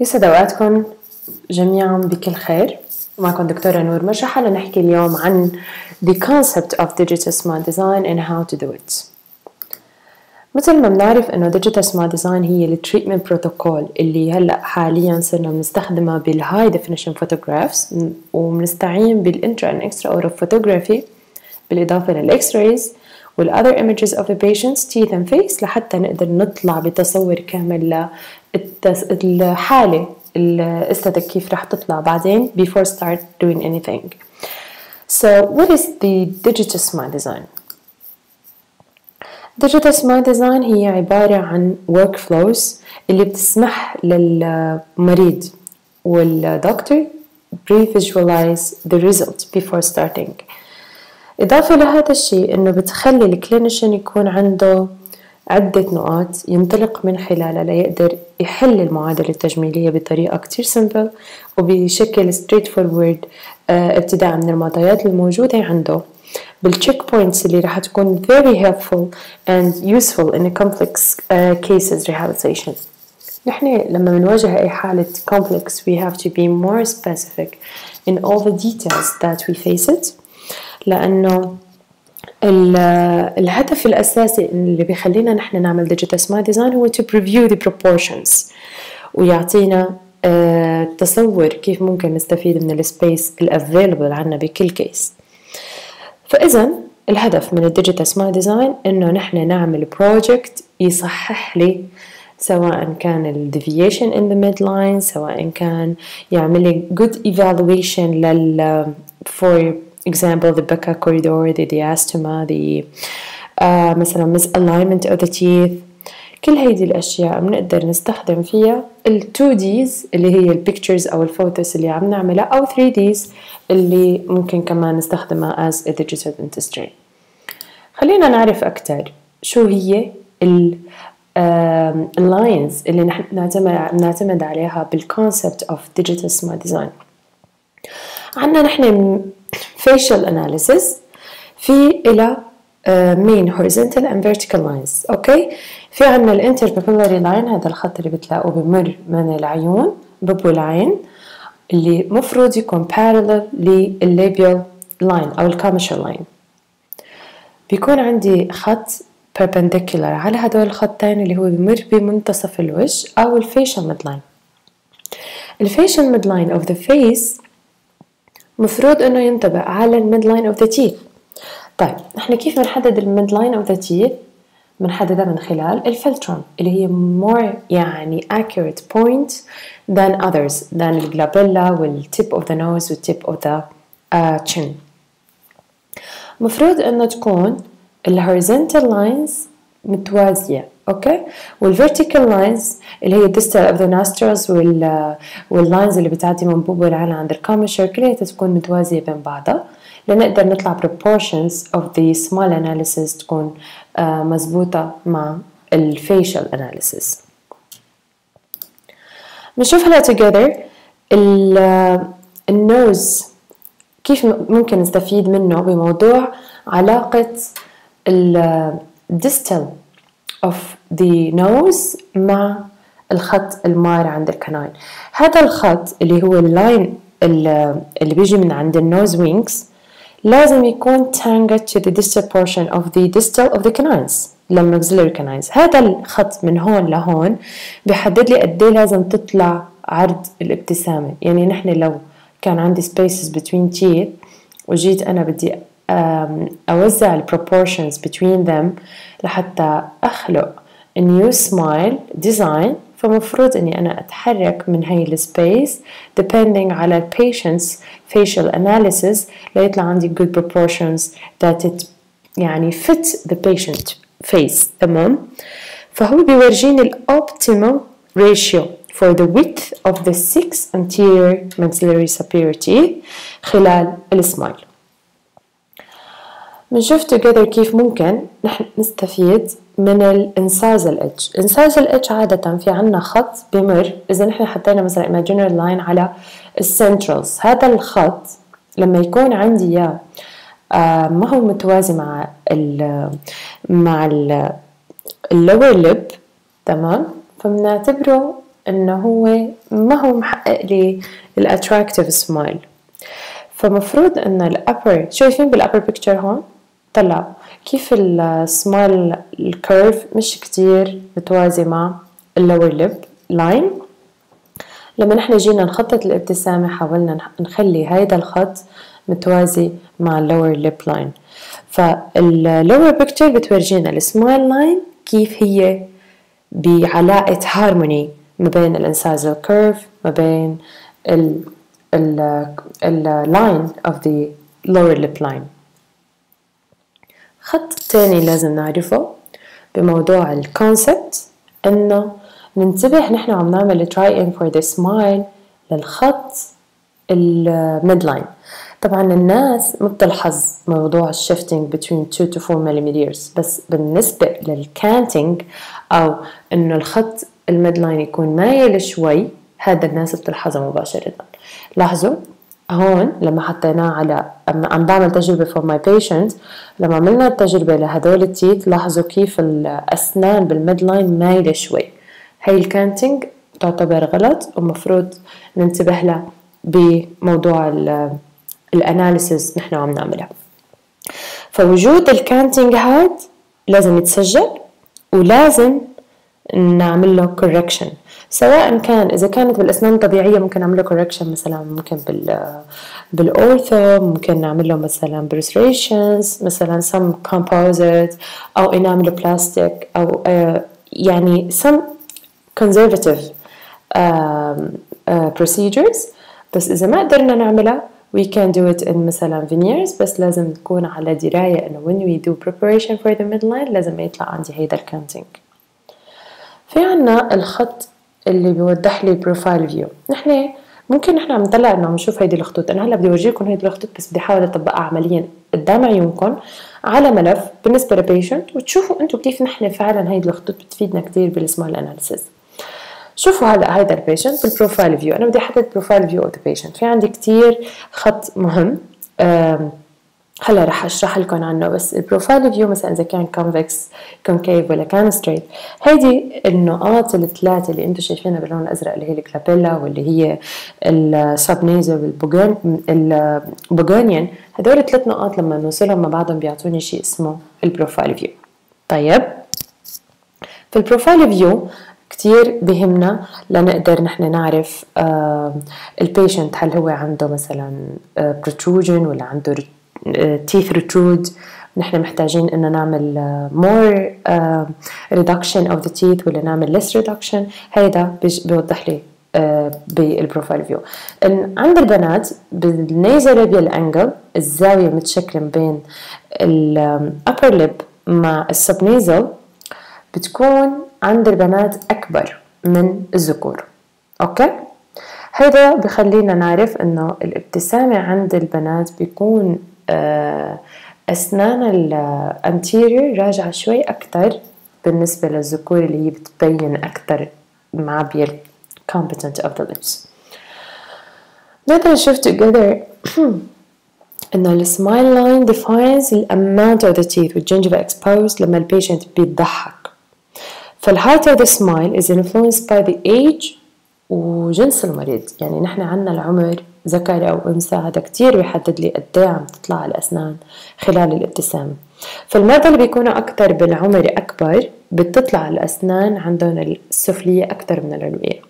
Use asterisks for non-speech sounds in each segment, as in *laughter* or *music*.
يسعد أوقاتكم جميعا بكل خير. معكم دكتورة نور مرشحة لنحكي اليوم عن the concept of digital smile design and how to do it. مثل ما بنعرف إنه digital smile design هي ال treatment protocol اللي هلأ حاليا صرنا بنستخدمها بال high definition photographs وبنستعين بال intra and extra oral photography بالإضافة لل X-rays وال other images of the patient's teeth and face لحتى نقدر نطلع بتصور كامل للحالة ال aesthetic كيف رح تطلع بعدين before start doing anything. So what is the digital smile design? digital smile design هي عبارة عن workflows اللي بتسمح للمريض والدكتور pre-visualize the result before starting. إضافة لهذا الشيء إنه بتخلي ال clinician يكون عنده عدة نقاط ينطلق من خلالها ليقدر يحل المعادلة التجميلية بطريقة كتير simple وبشكل straightforward ابتداء من المعطيات الموجودة عنده. بال check points اللي راح تكون very helpful and useful in a complex uh, cases rehabilitation. نحن لما بنواجه أي حالة complex we have to be more specific in all the details that we face it لأنه الهدف الأساسي اللي بيخلينا نحن نعمل digital smile design هو to preview the proportions ويعطينا تصور كيف ممكن نستفيد من ال space ال available عنا بكل case فإذا الهدف من ال digital smile design إنه نحن نعمل project يصحح لي سواء كان ال deviation in the midline سواء كان يعمل لي good evaluation لل for example the buccal corridor the diastema the uh, مثلا misalignment of the teeth. كل هيدي الأشياء بنقدر نستخدم فيها ال 2Ds اللي هي ال pictures أو ال photos اللي عم نعملها أو 3Ds اللي ممكن كمان نستخدمها as a digital dentistry. خلينا نعرف أكتر شو هي ال ال lines اللي نحن نعتمد نعتمد عليها بال concept of digital smile design عندنا نحن facial analysis في إلها main horizontal and vertical lines. okay في عندنا ال interpupillary line هذا الخط اللي بتلاقوه بمر من العيون ببؤبؤ العين اللي مفروض يكون parallel للل labial line أو ال commissural line بيكون عندي خط perpendicular على هدول الخطين اللي هو بمر بمنتصف الوجه أو ال facial midline ال facial midline of the face مفروض إنه ينطبق على ال midline of the teeth طيب نحن كيف بنحدد ال midline of the teeth بنحددها من خلال ال philtrum اللي هي more يعني accurate point than others than ال glabella وال tip of the nose وال tip of the uh, chin. مفروض إنه تكون ال horizontal lines متوازية okay؟ وال vertical lines اللي هي distal of the nostrils وال وال lines اللي بتعدي من بؤبؤ العين عند ال commissure كلها تكون متوازية بين بعضها. لنقدر نطلع proportions of the smile analysis تكون uh, مزبوطة مع ال facial analysis. بنشوف هلا together النوز كيف ممكن نستفيد منه بموضوع علاقة distal of the nose مع الخط المار عند الكناين. هذا الخط اللي هو اللاين اللي بيجي من عند النوز وينكس لازم يكون tangled to the distal portion of the distal of the canines لما maxillary canines. هذا الخط من هون لهون بيحدد لي قد لازم تطلع عرض الابتسامة. يعني نحن لو كان عندي spaces between teeth وجيت أنا بدي أوزع ال proportions between them لحتى أخلق new smile design فمفروض اني انا اتحرك من هاي السبيس depending على ال patient's facial analysis ليطلع عندي good proportions that it يعني fit the patient face تمام فهو بيورجيني ال optimal ratio for the width of the six anterior maxillary superior teeth خلال السمايل بنشوف together كيف ممكن نحن نستفيد من ال incisal edge. incisal edge عادة في عنا خط بمر. إذا نحن حطينا مثلا imaginary line على ال centrals هذا الخط لما يكون عندي إياه آه ما هو متوازي مع ال مع ال ال lower lip تمام؟ فبنعتبره إنه هو ما هو محقق لي ال attractive smile فمفروض إن ال upper شايفين بال upper picture هون؟ طلع. كيف ال smile ال curve مش كتير متوازي مع ال lower lip line لما نحن جينا نخطط الابتسامة حاولنا نخلي هيدا الخط متوازي مع ال lower lip line فال lower picture بتورجينا ال smile line كيف هي بعلاقة هارموني ما بين ال incisal curve ما بين ال ال line of the lower lip line. خط تاني لازم نعرفه بموضوع ال concept إنه ننتبه نحن عم نعمل try in for the smile للخط ال midline طبعا الناس ما بتلحظ موضوع ال shifting between 2 to 4 mm بس بالنسبة لل canting أو إنه الخط ال midline يكون مايل شوي هذا الناس بتلحظه مباشرة. لاحظوا هون لما حطيناه على عم بعمل تجربة for my patient لما عملنا التجربة لهدول ال teeth لاحظوا كيف الأسنان بال midline مايلة شوي. هي ال canting تعتبر غلط ومفروض ننتبه لها بموضوع ال analysis نحن عم نعملها. فوجود ال canting هاد لازم يتسجل ولازم نعمل له correction. سواء كان إذا كانت بالأسنان الطبيعية ممكن نعمل له correction مثلا ممكن بال بال ortho ممكن نعمل له مثلا restorations مثلا some composite أو نعمل بلاستيك أو يعني some conservative procedures. بس إذا ما قدرنا نعملها we can do it in مثلا veneers. بس لازم نكون على دراية إنه when we do preparation for the midline لازم يطلع عندي هيدا ال canting في عنا الخط اللي بيوضح لي profile view نحن ممكن نحن عم نطلع إنه عم نشوف هيدي الخطوط. أنا هلأ بدي أورجيكم هيدي الخطوط بس بدي أحاول أطبقها عمليا قدام عيونكم على ملف بالنسبة ل patient وتشوفوا أنتم كيف نحن فعلا هيدي الخطوط بتفيدنا كثير بال smile analysis شوفوا هلأ هيدا ال patient بال profile view أنا بدي أحدد profile view of the patient في عندي كثير خط مهم هلا رح أشرح لكم عنه بس ال profile view مثلا إذا كان convex concave ولا كان straight هيدي النقاط الثلاثة اللي أنتم شايفينها باللون الأزرق اللي هي ال glabella واللي هي ال subnasal وال pogonion هدول الثلاث نقاط لما نوصلهم مع بعضهم بيعطوني شيء اسمه ال profile view طيب؟ في ال profile view كتير بهمنا لنقدر نحن نعرف آه ال patient هل هو عنده مثلا آه protrusion ولا عنده teeth retrude نحن محتاجين انه نعمل uh, reduction of the teeth ولا نعمل less reduction. هيدا بيوضح لي uh, بال profile view عند البنات بال nasolabial angle الزاوية متشكلة بين ال upper lip مع ال subnasal بتكون عند البنات أكبر من الذكور. okay؟ هذا بخلينا نعرف إنه الابتسامة عند البنات بيكون أسنان ال anterior راجعة شوي أكتر بالنسبة للذكور اللي هي بتبين أكتر معبية competent of the lips. Let us shift together *clears throat* إنه ال smile line defines the amount of the teeth with gingiva exposed لما ال patient بيضحك فال height of the smile is influenced by the age وجنس المريض. يعني نحن عنا العمر ذكر أو أنثى هذا كتير بيحدد لي قد إيه عم تطلع الأسنان خلال الابتسامة فالمرضى اللي بيكونوا أكتر بالعمر أكبر بتطلع الأسنان عندهم السفلية أكتر من العلوية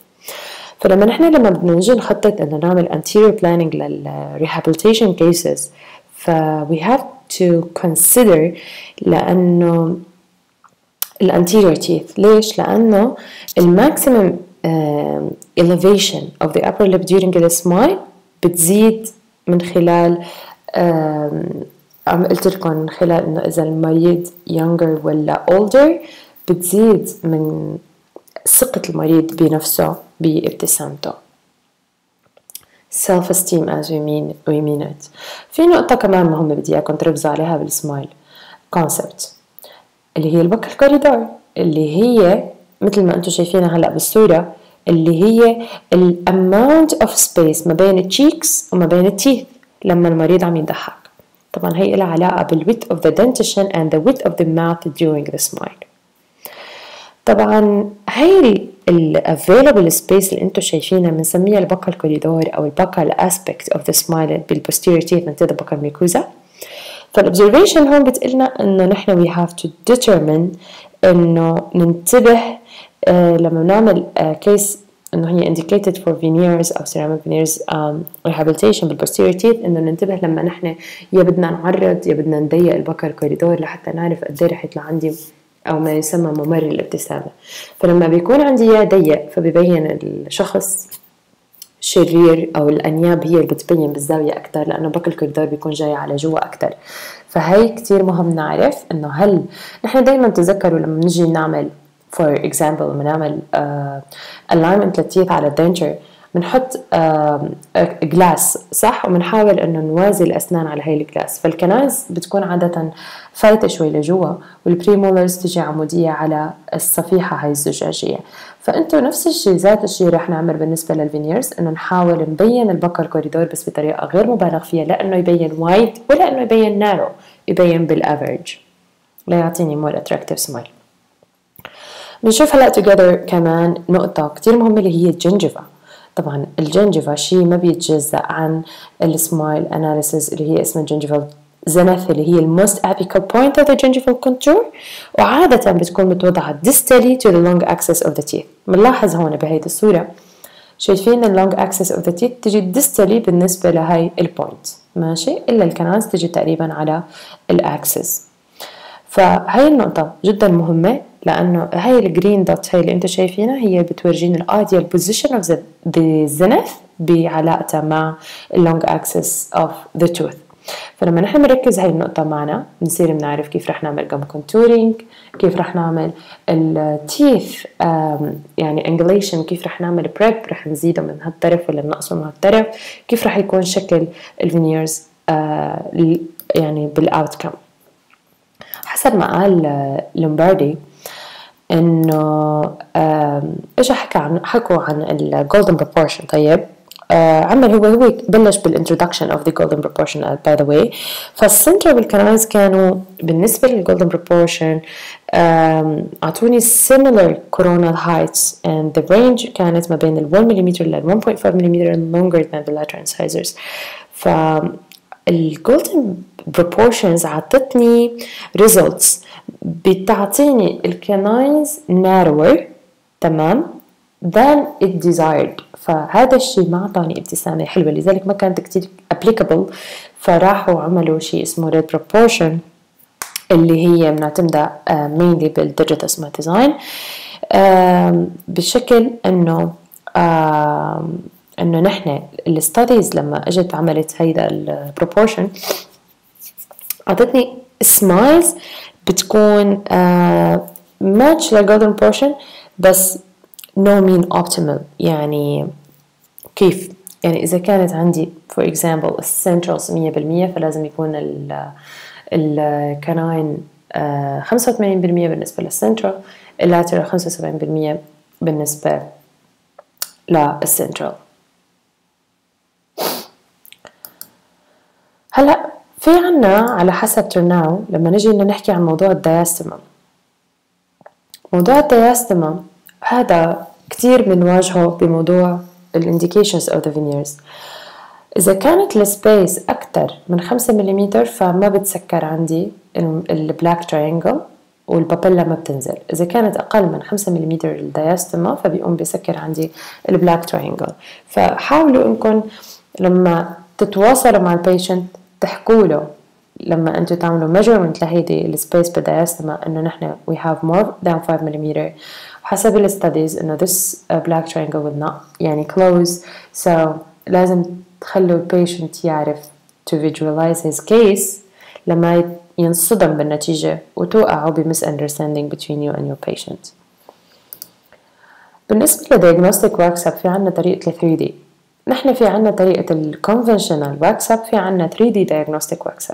فلما نحن لما بدنا نجي نخطط إنه نعمل anterior planning لل rehabilitation cases ف we have to consider لأنه ال anterior teeth. ليش؟ لأنه ال maximum uh, elevation of the upper lip during the smile بتزيد من خلال عم قلت لكم من خلال إنه إذا المريض younger ولا older بتزيد من ثقة المريض بنفسه بابتسامته. Self esteem as we mean we mean it. في نقطة كمان مهمة بدي إياكم تركزوا عليها بالسمايل concept اللي هي البكر الكوريدور اللي هي مثل ما أنتم شايفينها هلأ بالصورة اللي هي ال amount of space ما بين ال cheeks وما بين ال teeth لما المريض عم يضحك. طبعا هي لها علاقة بال width of the dentition and the width of the mouth during the smile. طبعا هي ال available space اللي أنتم شايفينها بنسميها ال buccal corridor أو ال buccal aspect of the smile بال posterior teeth من ال buccal mucosa. فال observation هون بتقلنا إنه نحن we have to determine إنه ننتبه لما بنعمل آه كيس إنه هي indicated for veneers أو ceramic veneers um, rehabilitation بالposterior teeth إنه ننتبه لما نحن يا بدنا نعرض يا بدنا نضيق البكر كوريدور لحتى نعرف قد إيه رح يطلع عندي أو ما يسمى ممر الابتسامة. فلما بيكون عندي يا ضيق فبيبين الشخص شرير أو الأنياب هي اللي بتبين بالزاوية أكثر لأنه بكر الكوريدور بيكون جاي على جوا أكثر فهي كتير مهم نعرف إنه هل نحن دائما تذكروا لما نجي نعمل for example لما نعمل ال alignment لل teeth على ال denture بنحط glass صح؟ وبنحاول إنه نوازي الأسنان على هاي ال glass فال canines بتكون عادة فايتة شوي لجوا وال premolars تجي عمودية على الصفيحة هاي الزجاجية. فانتوا نفس الشيء ذات الشيء رح نعمل بالنسبة لل veneers إنه نحاول نبين ال buccal corridor بس بطريقة غير مبالغ فيها لا إنه يبين wide ولا إنه يبين narrow يبين بال average ليعطيني more attractive smile بنشوف هلا together كمان نقطة كتير مهمة اللي هي ال gingiva. طبعا ال gingiva شيء ما بيتجزأ عن ال smile analysis اللي هي اسمها ال gingival zenith اللي هي ال most apical point of the gingival contour وعادة بتكون متوضعة distally to the long axis of the teeth. بنلاحظ هون بهيدي الصورة. شايفين ال long axis of the teeth تجي distally بالنسبة لهي ال point ماشي؟ إلا ال canines تجي تقريبا على ال axis فهي النقطة جدا مهمة لأنه هاي ال green dot هاي اللي أنتم شايفينها هي بتورجينا ال ideal position of the zenith بعلاقتها مع ال long axis of the tooth فلما نحن بنركز هاي النقطة معنا بنصير بنعرف كيف رح نعمل gum contouring كيف رح نعمل ال teeth يعني angulation كيف رح نعمل prep رح نزيده من هالطرف ولا ننقصه من هالطرف كيف رح يكون شكل ال veneers يعني بال outcome حسب ما قال لومباردي إنه اجى حكى عن حكوا عن ال golden proportion طيب آه عمل هو هو بلش بال introduction of the golden proportion by the way فال central وال canines كانوا بالنسبة لل golden proportion أعطوني similar coronal heights and the range كانت ما بين ال 1 ملم لل 1.5 ملم longer than the lateral incisors. ف ال golden proportions عطتني results. بتعطيني ال canines narrower تمام؟ than it desired. فهذا الشيء ما أعطاني ابتسامة حلوة لذلك ما كانت كتير applicable. فراحوا عملوا شيء اسمه red proportion اللي هي بنعتمدها uh, mainly بال digital smile design بشكل إنه إنه نحن ال studies لما إجت عملت هيدا ال proportion أعطتني smiles بتكون match لل golden proportion بس no mean optimal يعني كيف؟ يعني إذا كانت عندي for example ال centrals 100% فلازم يكون ال canine 85% بالنسبة لل central ال lateral 75% بالنسبة للسنترال هلا في عنا على حسب turn now لما نجي نحكي عن موضوع ال diastema موضوع ال diastema هذا كتير بنواجهه بموضوع ال indications of the veneers إذا كانت ال space أكتر من خمسة ملم فما بتسكر عندي ال black triangle وال papilla ما بتنزل. إذا كانت أقل من خمسة ملم ال diastema فبيقوم بيسكر عندي ال black triangle فحاولوا إنكم لما تتواصلوا مع ال patient تحكوا له لما أنتم تعملوا measurement لهيدي ال space بال diastema انه نحن we have more than 5 mm حسب ال studies انه this black triangle will not يعني close so لازم تخلوا ال patient يعرف to visualize his case لما ينصدم بالنتيجة وتوقعوا ب misunderstanding between you and your patient بالنسبة ل diagnostic workup في عنا طريقة ال 3D نحن في عنا طريقة ال conventional wax في عنا 3D diagnostic wax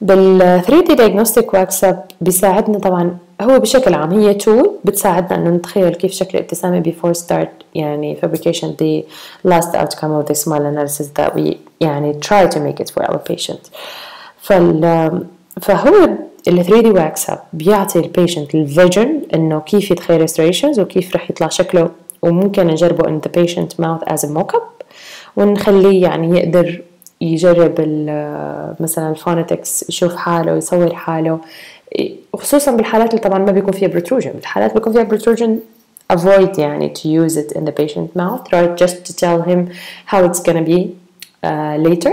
بال 3D diagnostic wax بيساعدنا طبعا هو بشكل عام هي tool بتساعدنا إنه نتخيل كيف شكل الابتسامة before start يعني fabrication the last outcome of the smile analysis that we يعني try to make it for our patient. فال فهو ال 3D wax up بيعطي ال patient ال vision إنه كيف يتخيل restorations وكيف رح يطلع شكله وممكن نجربه in the patient mouth as a mock-up ونخليه يعني يقدر يجرب مثلا ال phonetics يشوف حاله يصور حاله وخصوصا بالحالات اللي طبعا ما بيكون فيها protrusion. بالحالات بيكون فيها protrusion avoid يعني to use it in the patient mouth right just to tell him how it's gonna be uh, later.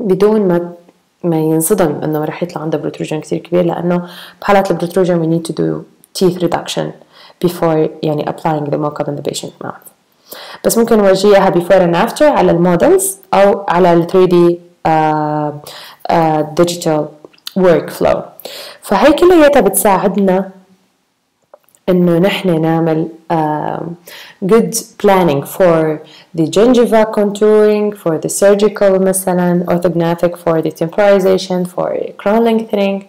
بدون ما ما ينصدم إنه راح يطلع عنده بروتروجن كثير كبير لأنه بحالات البروتروجن we need to do teeth reduction. before يعني applying the mock-up in the patient mouth بس ممكن نورجيها before and after على المودلز او على ال 3 d uh, uh, digital workflow فهي كلياتها بتساعدنا انه نحن نعمل uh, good planning for the gingiva contouring for the surgical مثلا orthognathic for the temporization for crown lengthening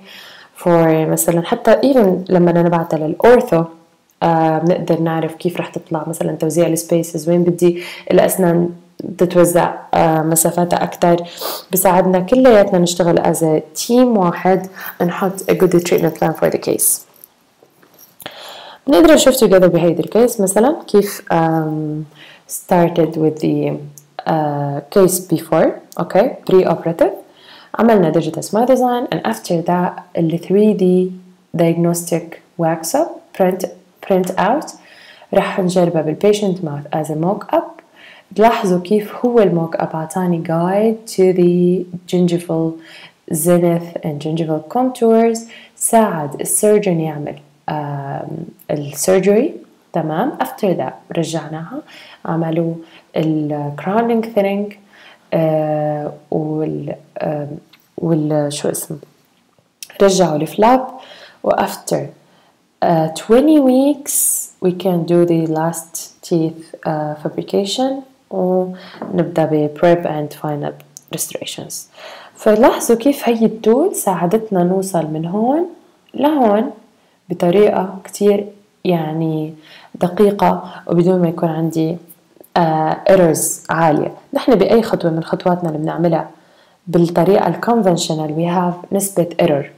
for مثلا حتى even لما نبعتها للأورثو آه بنقدر نعرف كيف رح تطلع مثلا توزيع السبيسز وين بدي الأسنان تتوزع آه مسافاتها أكتر بساعدنا كلياتنا نشتغل a team واحد نحط a good treatment plan for the case بنقدر نشوف together بهيدي الكيس مثلا كيف um, started with the uh, case before okay pre-operative عملنا digital smile design and after that ال 3D diagnostic wax up print print out. رح نجربها بالبيشنت as a mock up تلاحظوا كيف هو ال mock up عطاني guide to the gingival zenith and gingival contours. ساعد ال surgeon يعمل ال surgery. تمام؟ After that رجعناها. عملوا ال crown lengthening آه وال آه وال شو اسمه؟ رجعوا ال flap. و after uh, 20 weeks we can do the last teeth uh, fabrication ونبدأ ب prep and final restorations. فلاحظوا كيف هي ال tool ساعدتنا نوصل من هون لهون بطريقة كتير يعني دقيقة وبدون ما يكون عندي errors uh, عالية. نحن بأي خطوة من خطواتنا اللي بنعملها؟ بالطريقة ال conventional we have نسبة error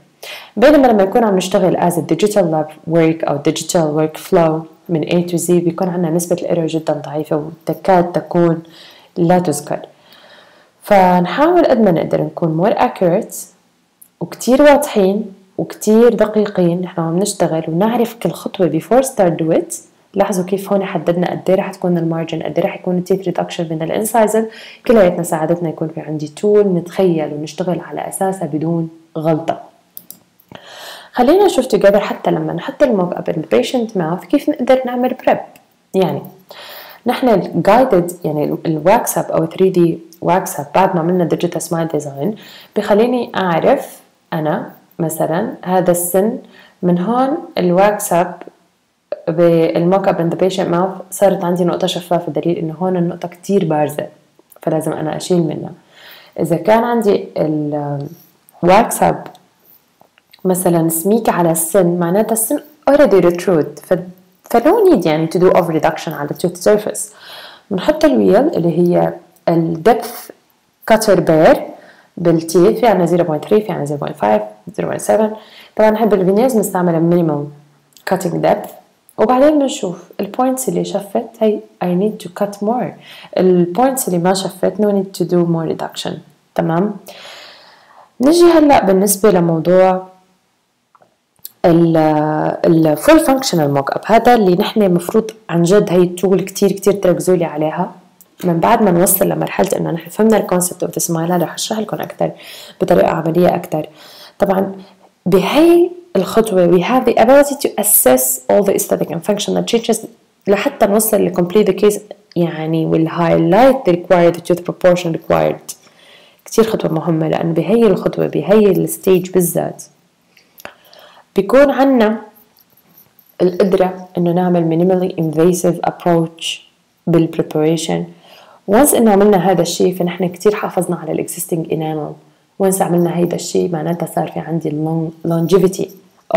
بينما لما يكون عم نشتغل as a digital lab work أو digital workflow من A to Z بيكون عندنا نسبة ال error جدا ضعيفة وتكاد تكون لا تذكر. فنحاول قد ما نقدر نكون more accurate وكتير واضحين وكتير دقيقين نحن عم نشتغل ونعرف كل خطوة before start do it. لاحظوا كيف هون حددنا قد إيه رح تكون ال margin قد إيه رح يكون ال teeth reduction من ال incisor كلياتنا ساعدتنا يكون في عندي tool نتخيل ونشتغل على أساسها بدون غلطة. خلينا نشوف together حتى لما نحط ال mock up ال patient mouth كيف نقدر نعمل prep يعني نحن ال guided يعني ال wax up أو 3D wax up بعد ما عملنا digital smile design بخليني أعرف أنا مثلا هذا السن من هون ال wax up بال mock up in the patient mouth صارت عندي نقطة شفافة دليل إنه هون النقطة كتير بارزة فلازم أنا أشيل منها. إذا كان عندي ال wax up مثلا سميكة على السن معناتها السن already retrude ف ف no need يعني to do over reduction على tooth surface. بنحط ال wheel اللي هي ال depth cutter bur بال teeth في عنا 0.3 في عنا 0.5 0.7 طبعا نحب ال veneers نستعمل minimal cutting depth. وبعدين بنشوف ال points اللي شفت هي I need to cut more. ال points اللي ما شفت no need to do more reduction. تمام؟ نجي هلأ بالنسبة لموضوع ال full functional mock up هذا اللي نحن المفروض عن جد هي ال tool كتير كتير تركزوا لي عليها. من بعد ما نوصل لمرحلة إنه نحن فهمنا ال concept of smile هذا رح أشرح لكم أكثر بطريقة عملية أكثر طبعا بهي الخطوة we have the ability to assess all the aesthetic and functional changes لحتى نوصل ل complete the case يعني will highlight the required the proportion required. كتير خطوة مهمة لأن بهي الخطوة بهي الستيج بالذات بيكون عنا القدرة إنه نعمل minimally invasive approach بالpreparation once إنه عملنا هذا الشيء فنحن كتير حافظنا على الexisting enamel once عملنا هيدا الشيء معناتها صار في عندي longevity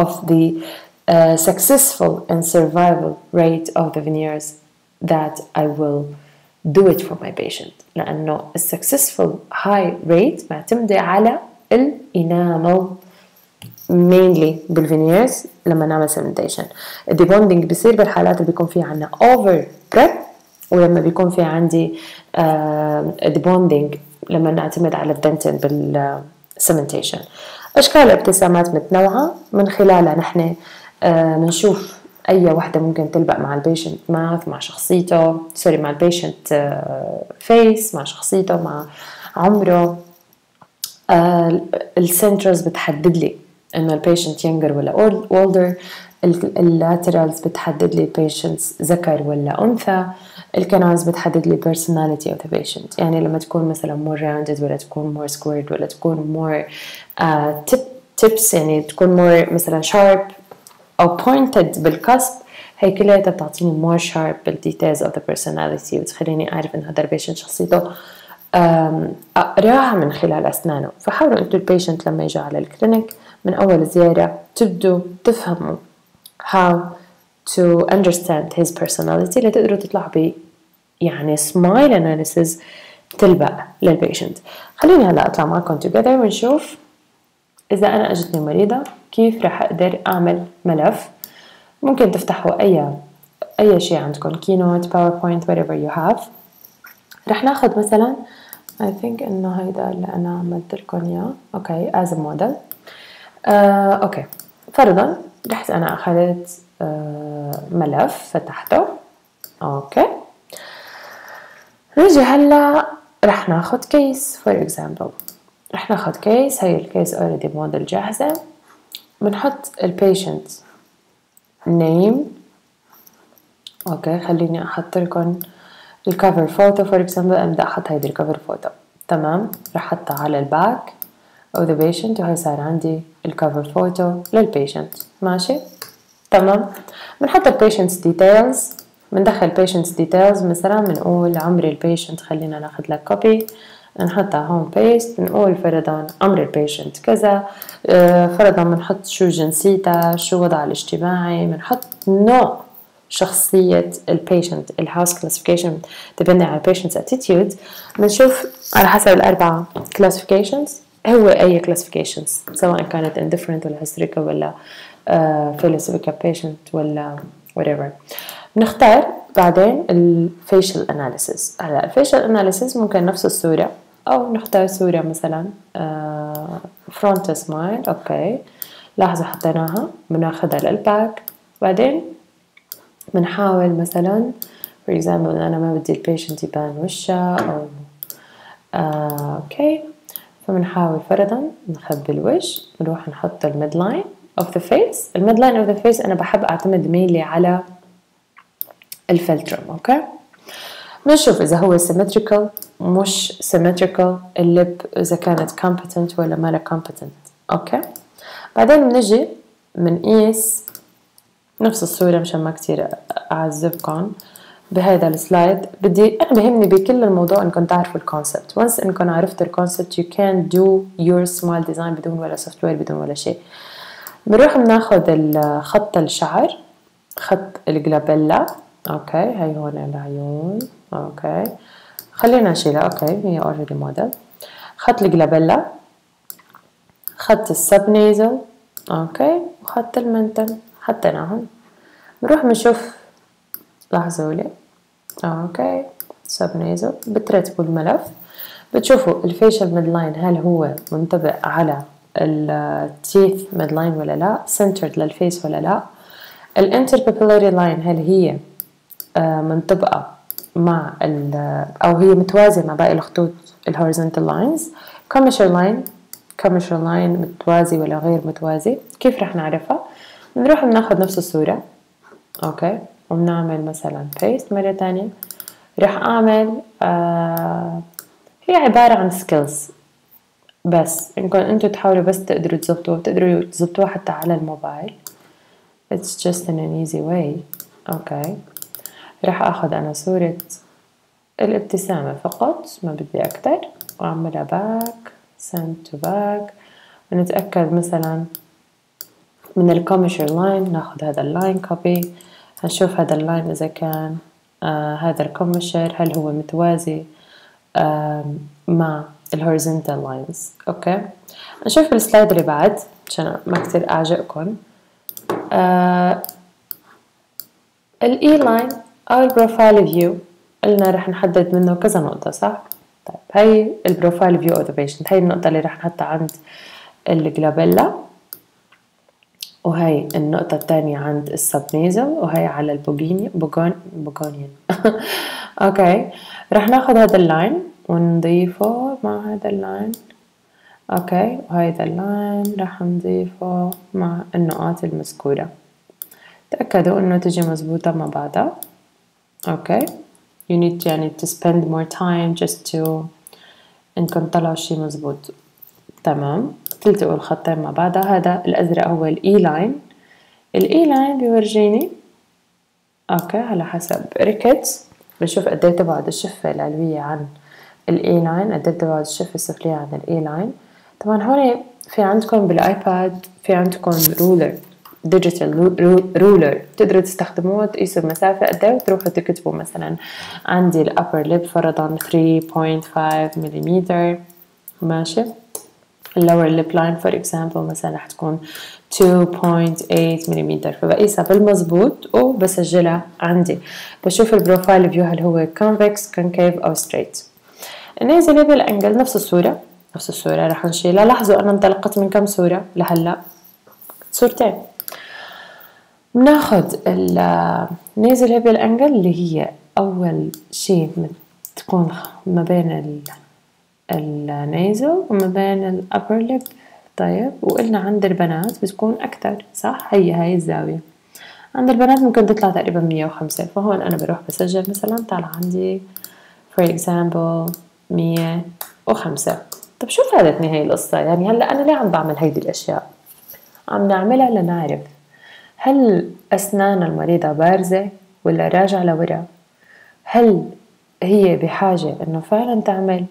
of the uh, successful and survival rate of the veneers that I will do it for my patient لأنه ال successful high rate معتمدة على ال enamel mainly بال veneers لما نعمل cementation ال debonding بيصير بالحالات اللي بيكون في عنا over prep ولما بيكون في عندي debonding لما نعتمد على ال dentin بال cementation أشكال الابتسامات متنوعة. من خلالها نحن بنشوف أي وحدة ممكن تلبق مع ال patient mouth مع شخصيته sorry مع ال patient face مع شخصيته مع عمره. ال centrals بتحدد لي إنه ال patient younger ولا older ال laterals بتحدد لي ال patient ذكر ولا أنثى ال canines بتحدد لي personality of the patient. يعني لما تكون مثلا more rounded ولا تكون more squared ولا تكون more uh, tip, tips يعني تكون more مثلا sharp أو pointed بال cusp هي كلها بتعطيني more sharp بال details of the personality. وتخليني أعرف إن هذا ال patient شخصيته أقراها من خلال أسنانه. فحاولوا أنتوا ال patient لما يجوا على ال clinic من أول زيارة تبدوا تفهموا how to understand his personality لتقدروا تطلعوا ب يعني smile analysis تلبق لل patient خليني هلا أطلع معكم together ونشوف إذا أنا أجتني مريضة كيف رح أقدر أعمل ملف. ممكن تفتحوا اي أي شيء عندكم Keynote PowerPoint whatever you have. رح ناخذ مثلا I think إنه هيدا اللي أنا عملت لكم إياه. okay as a model. آه، okay. فرضا رحت أنا أخذت آه، ملف فتحته. okay. نجي هلا رح ناخد case for example رح ناخد case هي ال case already model جاهزة. بنحط ال patient name okay خليني أحط لكم ال cover photo for example ابدا أحط هيدي ال cover photo تمام. رح أحطها على ال back of the patient وهي صار عندي ال cover photo لل patient ماشي؟ تمام. بنحط ال patient's details بندخل patient's details مثلا بنقول عمر ال patient خلينا ناخذ لك copy نحطها هون paste بنقول فرضا عمر ال patient كذا. آه، فرضا بنحط شو جنسيتها شو وضعها الاجتماعي. بنحط نوع شخصية ال patient ال House classification depending على ال patient's attitude. بنشوف على حسب الأربعة classifications. هو أي classifications سواء كانت indifferent ولا hysterical ولا uh, philosophical patient ولا whatever. بنختار بعدين ال facial analysis هلا ال facial analysis ممكن نفس الصورة أو نختار صورة مثلا front آه، smile okay. لاحظوا حطيناها بناخدها لل back. بعدين بنحاول مثلا for example أنا ما بدي ال patient يبان وشها أو آه، okay. فبنحاول فرضا نخبي الوجه نروح نحط ال midline of the face. ال midline of the face أنا بحب أعتمد mainly على ال philtrum okay؟ بنشوف إذا هو symmetrical مش symmetrical ال lip إذا كانت competent ولا ما competent okay؟ بعدين بنجي بنقيس نفس الصورة مشان ما كتير أعذبكم. بهذا ال slide. بدي أنا بهمني بكل الموضوع إنكم تعرفوا ال concept once إنكم عرفتوا ال concept you can do your smile design بدون ولا software بدون ولا شيء. بنروح بناخد خط الشعر خط ال glabella. okay هاي هون العيون. okay. خلينا نشيلها. okay هي already موديل خط ال glabella. خط ال subnasal okay. وخط ال mental. حطيناهم. بنروح بنشوف لاحظوا لي okay. subnasal بترتبوا الملف بتشوفوا ال facial midline هل هو منطبق على ال teeth midline ولا لا centered لل face ولا لا. ال interpupillary line هل هي آه، منطبقة مع أو هي متوازية مع باقي الخطوط ال horizontal lines commissure line commissure line متوازي ولا غير متوازي؟ كيف رح نعرفها؟ بنروح بناخد نفس الصورة. okay. وبنعمل مثلا paste مرة تانية. رح أعمل آه هي عبارة عن scales بس إنكم أنتوا تحاولوا بس تقدروا تزبطوها تقدروا تزبطوها حتى على الموبايل. It's just in an easy way. okay okay. راح أخذ أنا صورة الابتسامة فقط ما بدي أكتر. وأعملها back send to back. ونتأكد مثلا من ال commissure line ناخذ هذا ال line copy هنشوف هذا ال line إذا كان آه هذا ال commissure هل هو متوازي مع ال horizontal lines okay؟ نشوف ال slide اللي بعد عشان ما كتير أعجبكم. آه ال E line أو ال profile view قلنا رح نحدد منه كذا نقطة صح؟ طيب هاي البروفايل فيو اوف ذا بيشنت هاي النقطة اللي رح نحطها عند الجلابيلا. وهي النقطة الثانية عند السبنيزل وهي على البوغينيا بوغون بوغونيان. *laughs* أوكي رح ناخذ هذا اللاين ونضيفه مع هذا اللاين. أوكي وهذا اللاين رح نضيفه مع النقاط المذكورة. تأكدوا إنه تجي مزبوطة مع بعضها. أوكي you need يعني to spend more time just to إنكم طلعوا شي مزبوط تمام. تلتقوا الخطين مع بعضها هذا الأزرق هو الإي لاين الإي لاين بيورجيني أوكي على حسب ريكتس بشوف قد إيه تبعد الشفة العلوية عن الإي لاين قد إيه تبعد الشفة السفلية عن الإي لاين طبعا هون في عندكم بال iPad في عندكم ruler digital ruler تقدروا تستخدموه تقيسوا المسافة قد إيه وتروحوا تكتبوا مثلا عندي ال upper lip فرضا 3.5 ملم ماشي؟ ال lower lip line for example مثلا رح تكون 2.8 ملم فبقيسها بالمزبوط وبسجلها عندي. بشوف ال profile view هل هو concave أو straight. النيزل ليفل انجل نفس الصورة. نفس الصورة رح نشيلها. لاحظوا أنا انطلقت من كم صورة لهلأ؟ صورتين. بناخد النيزل ليفل انجل اللي هي أول شيء تكون ما بين النيزل وما بين الأبر ليب طيب. وقلنا عند البنات بتكون أكتر صح؟ هي هاي الزاوية. عند البنات ممكن تطلع تقريبا مية وخمسة فهون أنا بروح بسجل مثلا طالع عندي for example مية وخمسة. طب شو فادتني هاي القصة؟ يعني هلأ أنا ليه عم بعمل هيدي الأشياء؟ عم نعملها لنعرف هل أسنان المريضة بارزة ولا راجعة لورا؟ هل هي بحاجة إنه فعلا تعمل؟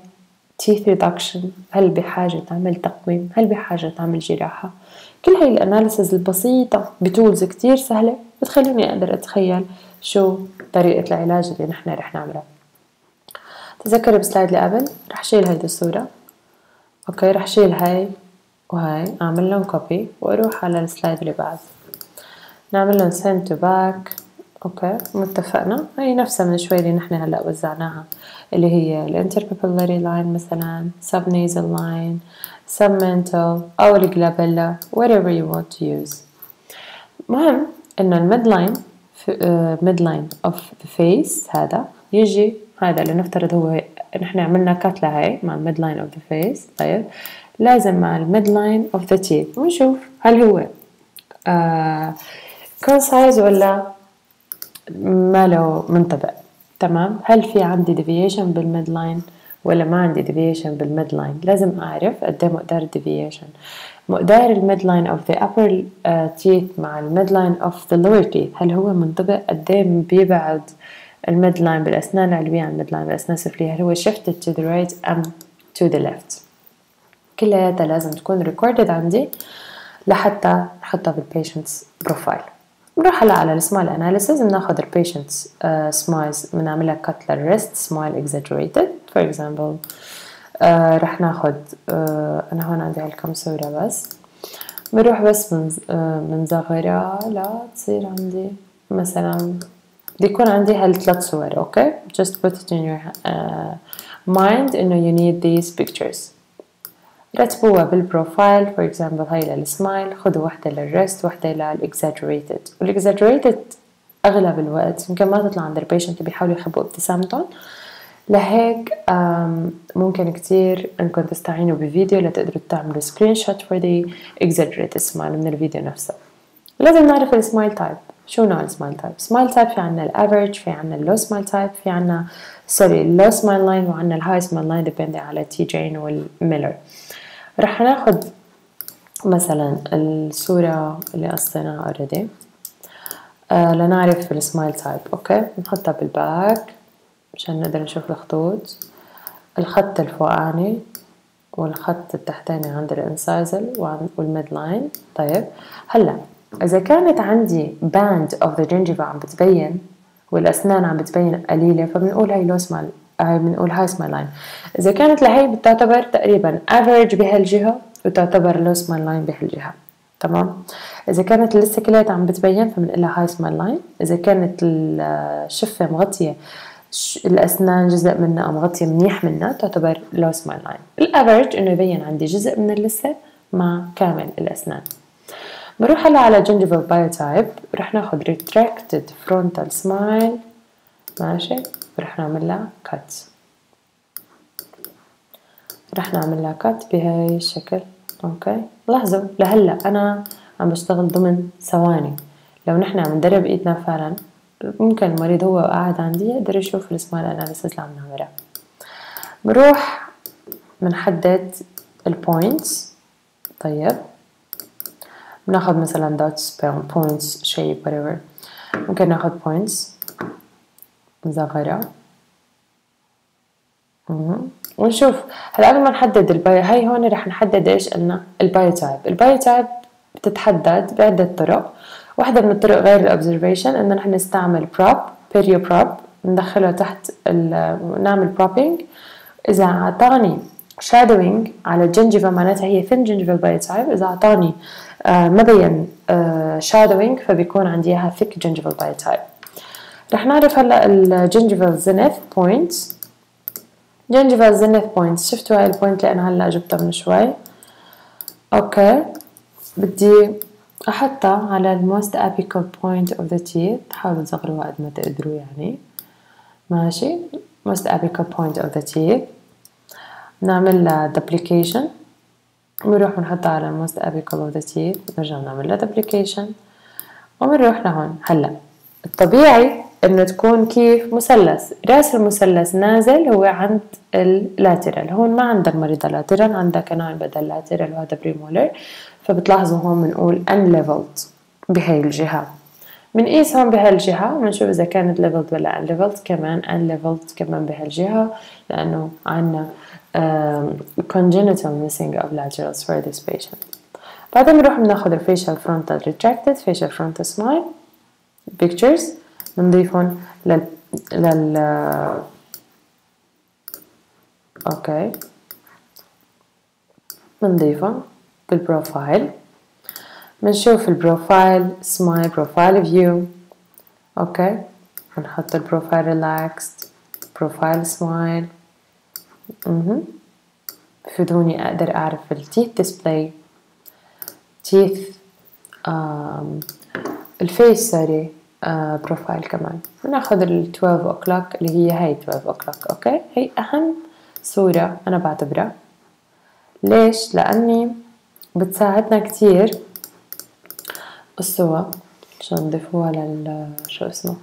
Teeth reduction. هل بحاجة تعمل تقويم؟ هل بحاجة تعمل جراحة؟ كل هاي ال analysis البسيطة ب tools كتير سهلة بتخليني أقدر أتخيل شو طريقة العلاج اللي نحن رح نعملها. تذكروا ب slide اللي قبل؟ رح شيل هيدي الصورة. okay رح شيل هاي وهاي أعمل لهم copy وأروح على ال slide اللي بعد. نعمل لهم send to back. okay متفقنا. هي نفسها من شوي اللي نحن هلأ وزعناها اللي هي ال interpupillary line مثلا subnasal line submental أو ال glabella whatever you want to use. مهم إنه ال midline midline of the face هذا يجي هذا لنفترض هو نحن عملنا cut لهي مع ال midline of the face. طيب. لازم مع ال midline of the teeth. ونشوف هل هو آه coincides ولا ما له منطبق. تمام؟ هل في عندي deviation بال midline ولا ما عندي deviation بال midline لازم أعرف قد إيه مقدار ال deviation مقدار ال midline of the upper teeth مع ال midline of the lower teeth هل هو منطبق؟ قد إيه بيبعد ال midline بالأسنان العلوية عن ال midline بالأسنان السفلية؟ هل هو shifted to the right أم to the left كلياتها لازم تكون recorded عندي لحتى نحطها بال patient's profile بنروح هلا على ال smile analysis بناخذ ال patient smiles بنعملها cut لل rest smile exaggerated for example رح ناخذ uh, أنا هون عندي هالكم صورة بس. بنروح بس بنصغرها لا تصير عندي مثلا بده يكون عندي هالثلاث صور okay just put it in your uh, mind إنه you need these pictures. رتبوها بال profile for example هاي للسمايل خذوا وحدة لل rest وحدة لل exaggerated وال exaggerated أغلب الوقت يمكن ما تطلع عند ال patient بيحاولوا يخبوا ابتسامتهم. لهيك ممكن كتير إنكم تستعينوا بفيديو لتقدروا تعملوا screenshot for the exaggerated smile من الفيديو نفسه. لازم نعرف ال smile type شو نوع ال smile type smile type في عنا ال average في عنا ال low smile type في عنا sorry ال low smile line وعنا ال high smile line depending على تي جين والميلر رح ناخد مثلا الصورة اللي قصيناها already آه لنعرف ال smile type okay؟ نحطها بال back مشان نقدر نشوف الخطوط. الخط الفوقاني والخط التحتاني عند ال incisal وال midline طيب هلأ إذا كانت عندي band of the gingiva عم بتبين والأسنان عم بتبين قليلة فبنقول هي low smile هاي بنقول high smile line إذا كانت لهي بتعتبر تقريبا average بهالجهة وتعتبر low smile line بهالجهة. تمام؟ إذا كانت لسه كلياتها عم بتبين فبنقول high smile line إذا كانت الشفة مغطية الأسنان جزء منها مغطية منيح منها تعتبر low smile line ال average إنه يبين عندي جزء من اللثة مع كامل الأسنان. بروح هلا على gingival biotype. رح ناخذ retracted frontal smile. ماشي. رح نعمل لها cut. رح نعمل لها cut بهاي الشكل. okay لاحظوا لهلأ أنا عم بشتغل ضمن ثواني. لو نحن عم ندرب إيدنا فعلا ممكن المريض هو قاعد عندي يقدر يشوف ال smile analysis اللي عم نعملها. بروح بنحدد ال points طيب. بناخد مثلا dots points شيء whatever. ممكن ناخد points مصغرة ونشوف. هلا قبل ما نحدد ال bio هاي هون رح نحدد إيش قلنا؟ ال biotype ال biotype بتتحدد بعدة طرق. واحدة من الطرق غير ال observation إنه نحن نستعمل probe perio probe ندخله تحت نعمل probing إذا اعطاني shadowing على ال gingiva معناتها هي thin gingiva biotype إذا أعطاني آه ما بين shadowing آه فبيكون عندي إياها thick gingival biotype رح نعرف هلأ ال gingival zenith points gingival zenith points شفتوا هاي ال point اللي أنا هلأ جبتها من شوي؟ okay. بدي أحطها على ال most apical point of the teeth. حاولوا تصغروها قد ما تقدروا يعني. ماشي. most apical point of the teeth. نعمل لها بنروح بنحطها على most apical of the teeth. نرجع نعمل لها duplication لهون. هلا الطبيعي إنه تكون كيف مثلث. رأس المثلث نازل هو عند ال lateral هون ما عندك مريضة lateral عندك canine بدل lateral وهذا premolar فبتلاحظوا هون بنقول unleveled بهاي الجهة. بنقيس هون بهالجهة بنشوف إذا كانت leveled ولا unleveled كمان unleveled كمان بهالجهة لأنه عنا um, congenital missing of laterals for this patient بعدين بنروح بناخذ ال facial frontal retracted facial frontal smile pictures بنضيفهم لل لل okay بنضيفهم بال profile بنشوف ال profile smile profile view okay بنحط ال profile relaxed profile smile أها بفيدوني أقدر أعرف ال teeth display teeth ال face sorry profile كمان. بناخذ ال 12 o'clock اللي هي هاي 12 o'clock. okay هي أهم صورة أنا بعتبرها. ليش؟ لأني بتساعدنا كتير الصور عشان نضيفوها لل شو اسمه.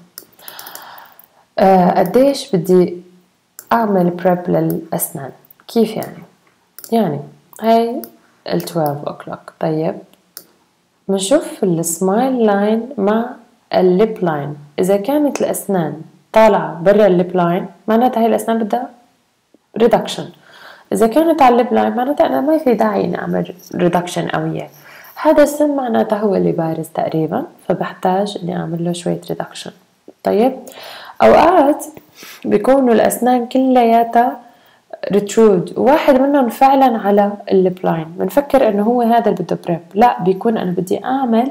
آه قديش بدي أعمل prep للأسنان؟ كيف يعني؟ يعني هاي ال 12 o'clock. طيب بنشوف ال smile line مع ال lip line إذا كانت الأسنان طالعة برا ال lip line معناتها هاي الأسنان بدها reduction إذا كانت على ال lip line معناتها أنا ما في داعي إني أعمل reduction قوية. هذا السن معناتها هو اللي بارز تقريبا فبحتاج إني أعمل له شوية reduction طيب أوقات بيكونوا الأسنان كلياتها retrude واحد منهم فعلا على ال lip line بنفكر إنه هو هذا اللي بده prep لا بيكون أنا بدي أعمل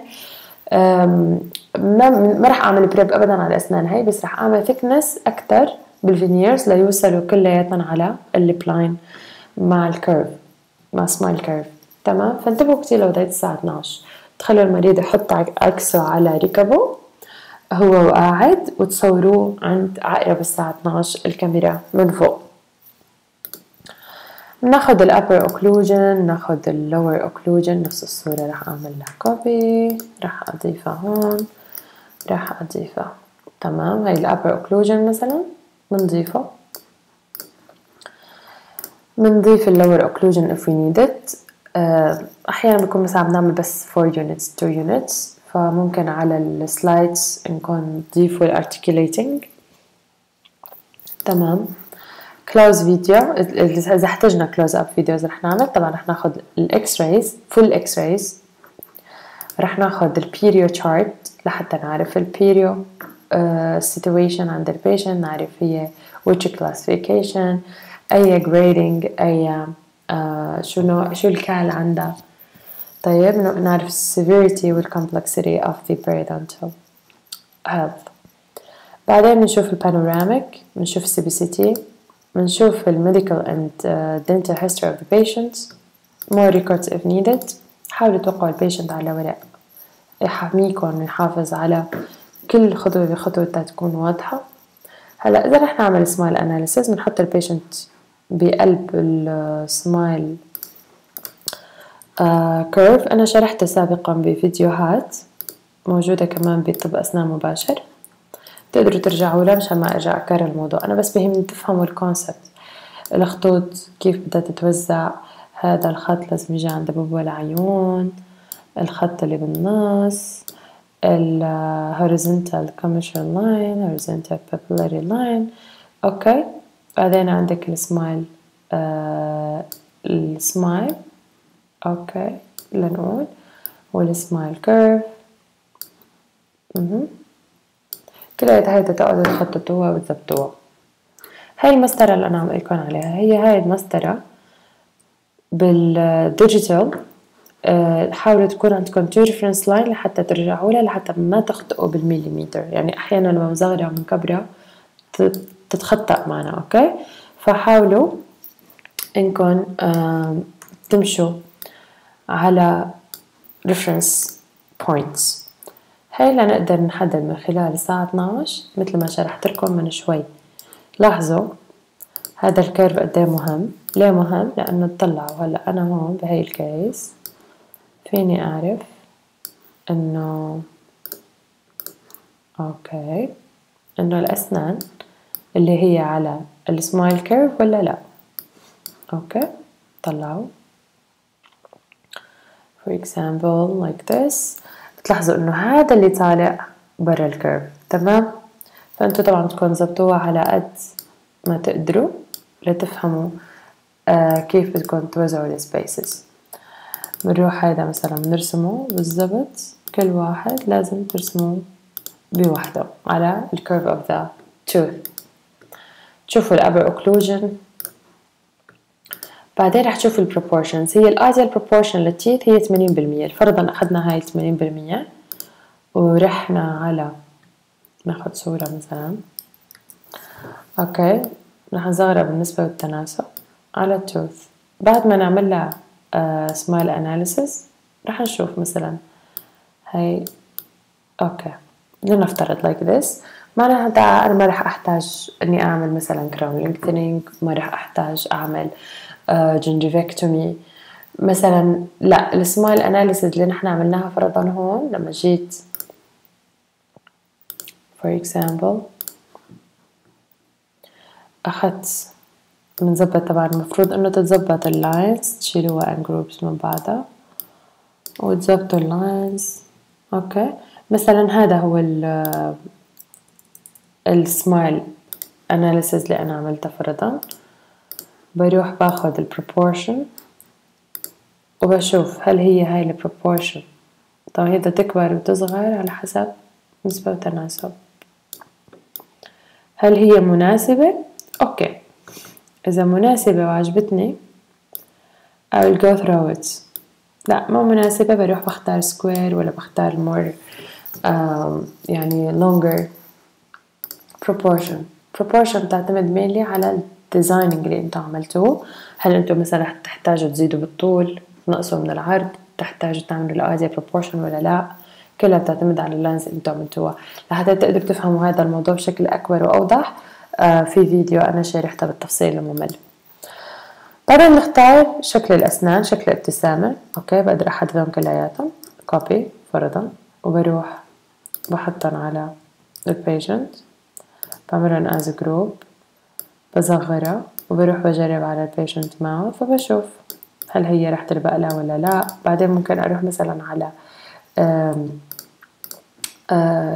ما ما راح أعمل prep ابدا على الأسنان هاي بس راح أعمل thickness أكثر بال veneers ليوصلوا كلياتهم على ال lip line مع ال curve مع smile curve تمام؟ فانتبهوا كثير لغايه الساعة 12 تخلوا المريض يحط عكسه على ركبه هو وقاعد وتصوروه عند عقرب الساعة 12 الكاميرا من فوق. ناخد ال upper occlusion ناخد ال lower occlusion نفس الصورة رح أعمل لها copy رح أضيفها هون رح أضيفها. تمام؟ هاي ال upper occlusion مثلا بنضيفه. بنضيف ال lower occlusion if we need it. أحيانا بكون مثلا عم نعمل بس 4 units 2 units. فممكن على ال slides نكون نضيفوا ال articulating تمام. close video اذا احتجنا close up videos رح نعمل طبعا رح ناخذ ال X-rays full X-rays رح ناخذ ال perio chart لحتى نعرف ال perio situation عند ال patient نعرف هي which classification أي grading أي uh, شو نوع شو الكال عندها. طيب نعرف severity وال complexity of the periodontal health. بعدين بنشوف ال panoramic بنشوف ال CBCT بنشوف ال medical uh, dental history of the patient more records if needed. حاولوا توقعوا ال patient على ورق. يحميكم ويحافظ على كل خطوة بخطوة تكون واضحة. هلا إذا رح نعمل smile analysis بنحط ال patient بقلب ال smile. curve أنا شرحته سابقا بفيديوهات موجودة كمان بطب أسنان مباشر. تقدروا ترجعوا لها مشان ما أرجع أكرر الموضوع. أنا بس بهمني تفهموا ال concept. الخطوط كيف بدها تتوزع. هذا الخط لازم يجي عند بؤبؤ العيون. الخط اللي بالنص. ال horizontal commissural line horizontal pupillary line. Okay؟ بعدين عندك ال smile آه ال smile okay لنقول وال smile curve كلياتها هاي تقعدوا تخططوها وتظبطوها هاي المسطرة اللي أنا عم لكم عليها هي هاي المسطرة بال digital آه، حاولوا تكون عندكم two reference line لحتى ترجعوا لها لحتى ما تخطئوا بالمليمتر. يعني أحيانا لما مصغرة ومكبرة تتخطأ معنا okay؟ فحاولوا إنكم تمشوا على reference points. هاي لنقدر نحدد من خلال الساعة 12 مثل ما شرحت لكم من شوي. لاحظوا هذا ال curve قد مهم؟ ليه مهم؟ لأنه تطلعوا هلأ أنا هون بهي ال case فيني أعرف إنه okay إنه الأسنان اللي هي على ال smile curve ولا لا. Okay طلعوا. For example like this. بتلاحظوا إنه هذا اللي طالع برا ال curve تمام؟ فأنتوا طبعا بدكم تظبطوها على قد ما تقدروا لتفهموا آه كيف بدكم توزعوا ال spaces بنروح هيدا مثلا بنرسمه بالضبط. كل واحد لازم ترسموه بوحده على ال curve of the tooth تشوفوا ال upper occlusion بعدين رح تشوف ال proportions هي ال ideal proportion لل teeth هي 80% فرضا أخذنا هاي 80% ورحنا على ناخد صورة مثلا. Okay. رح نصغرها بالنسبة للتناسب على ال tooth. بعد ما نعمل لها smile analysis رح نشوف مثلا هاي. Okay. لنفترض like this معناها أنا ما رح أحتاج إني أعمل مثلا crown lengthening ما رح أحتاج أعمل gingivectomy مثلا لا ال smile analysis اللي نحن عملناها فرضا هون لما جيت for example أخذت بنظبط طبعا المفروض إنه تتظبط ال lines تشيلوها ungroup من بعضها وتظبطوا ال lines okay؟ مثلا هذا هو ال السمايل. analysis اللي أنا عملته فرضا. بروح باخد ال proportion وبشوف هل هي هاي ال proportion طبعا هي بدها تكبر وتصغر على حسب نسبة وتناسب. هل هي مناسبة؟ Okay. إذا مناسبة وعجبتني I will go through it. لا مو مناسبة بروح بختار square ولا بختار more um, يعني longer. Proportion. Proportion بتعتمد mainly على ال designing اللي أنتم عملتوه هل أنتم مثلا تحتاجوا تزيدوا بالطول تنقصوا من العرض تحتاجوا تعملوا ال ideal proportion ولا لا؟ كلها بتعتمد على ال lines اللي أنتم عملتوها. لحتى تقدروا تفهموا هذا الموضوع بشكل أكبر وأوضح آه في فيديو أنا شارحته بالتفصيل الممل. بعدين نختار شكل الأسنان شكل الابتسامة. Okay بقدر احددهم كلياتهم copy فرضا. وبروح بحطهم على ال patient بعملهم as group بصغرها وبروح بجرب على ال patient mouth وبشوف هل هي رح تزبط لها ولا لا. بعدين ممكن أروح مثلا على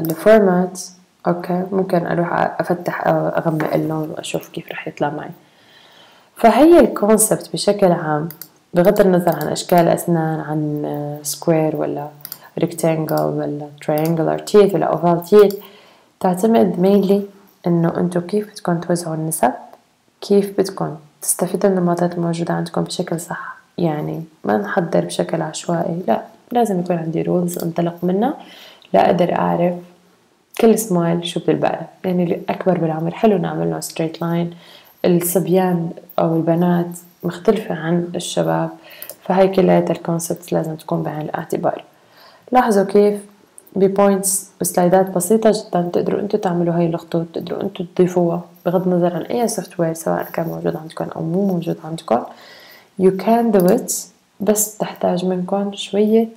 ال format okay ممكن أروح أفتح أغمق اللون وأشوف كيف رح يطلع معي. فهي ال concept بشكل عام بغض النظر عن أشكال اسنان عن square ولا rectangle ولا triangular teeth ولا oval teeth تعتمد mainly إنه أنتوا كيف بدكم توزعوا النسب؟ كيف بدكم تستفيدوا النماذج الموجودة عندكم بشكل صح؟ يعني ما نحضر بشكل عشوائي لا لازم يكون عندي rules انطلق منها. لا أقدر أعرف كل سمايل شو بتلبق يعني اللي أكبر بالعمر حلو نعمل له straight line الصبيان أو البنات مختلفة عن الشباب. فهي كلياتها ال concept لازم تكون بعين الاعتبار. لاحظوا كيف ب points بسلايدات بسيطة جدا تقدروا أنتوا تعملوا هاي الخطوط تقدروا أنتوا تضيفوها بغض النظر عن أي software سواء كان موجود عندكم أو مو موجود عندكم. You can do it بس تحتاج منكم شوية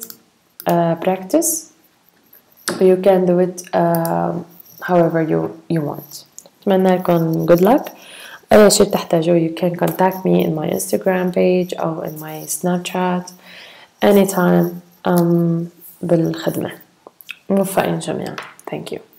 uh, practice. You can do it uh, however you, you want. أتمنى لكم good luck. أي شيء تحتاجوه you can contact me in my Instagram page أو in my Snapchat. Anytime um, بالخدمة موفقين جميعا thank you.